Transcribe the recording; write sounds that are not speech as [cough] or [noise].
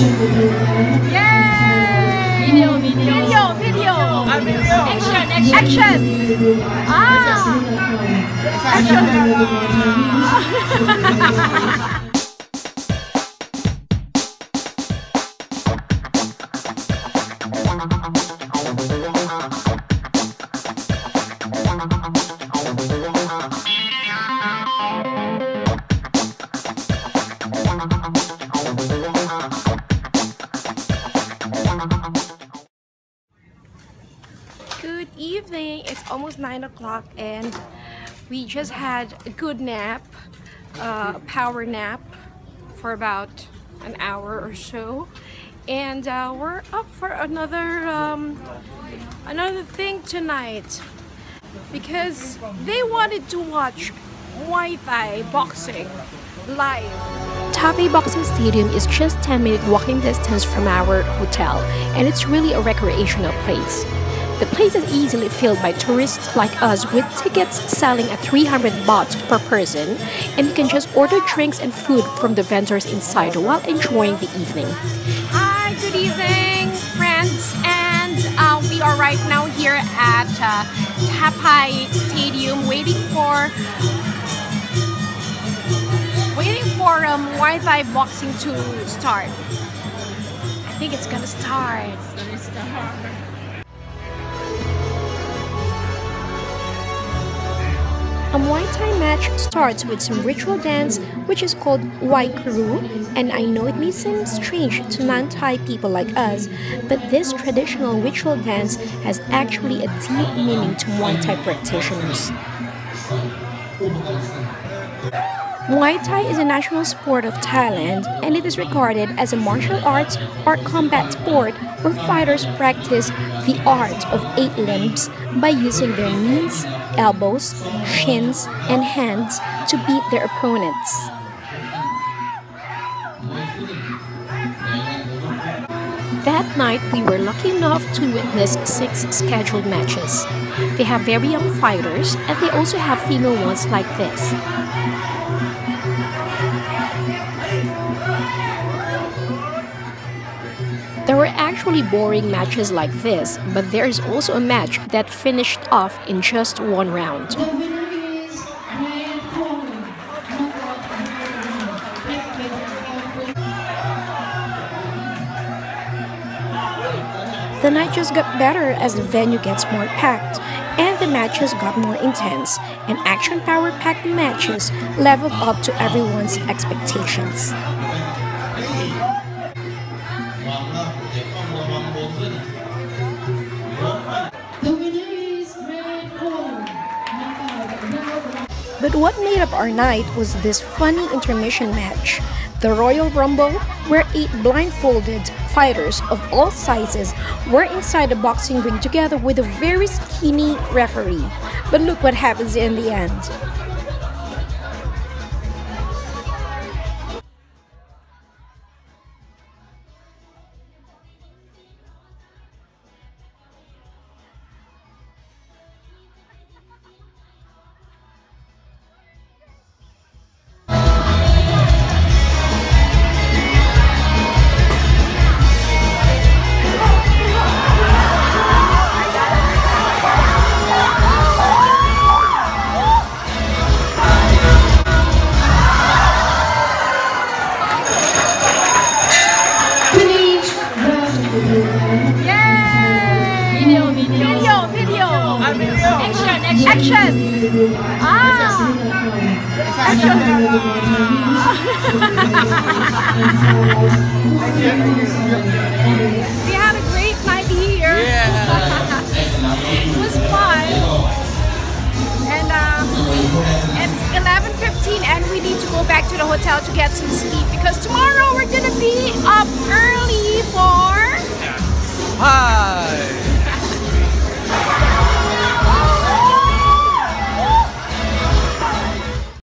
Yay! Video, video. Video, video. Video. Action, action. Action. Ah. Action. Good evening. It's almost nine o'clock, and we just had a good nap, uh, a power nap, for about an hour or so, and uh, we're up for another um, another thing tonight because they wanted to watch Thai boxing live. Thapae Boxing Stadium is just 10 minute walking distance from our hotel and it's really a recreational place. The place is easily filled by tourists like us with tickets selling at 300 baht per person and you can just order drinks and food from the vendors inside while enjoying the evening. Hi, good evening friends and uh, we are right now here at uh, Thapae Stadium waiting for waiting for um, Muay Thai boxing to start. I think it's gonna start. A Muay Thai match starts with some ritual dance which is called Wai Kru and I know it may seem strange to non-Thai people like us but this traditional ritual dance has actually a deep meaning to Muay Thai practitioners. Muay Thai is a national sport of Thailand and it is regarded as a martial arts or combat sport where fighters practice the art of eight limbs by using their knees, elbows, shins, and hands to beat their opponents. That night, we were lucky enough to witness six scheduled matches. They have very young fighters, and they also have female ones like this. There were actually boring matches like this, but there is also a match that finished off in just one round. The night just got better as the venue gets more packed, and the matches got more intense, and action power packed matches leveled up to everyone's expectations. But what made up our night was this funny intermission match, the Royal Rumble, where eight blindfolded fighters of all sizes were inside a boxing ring together with a very skinny referee. But look what happens in the end. Action. Ah. Action. [laughs] we had a great night here. Yeah. [laughs] it was fun. And um, it's 11.15 and we need to go back to the hotel to get some sleep because tomorrow we're gonna be up early for Hi.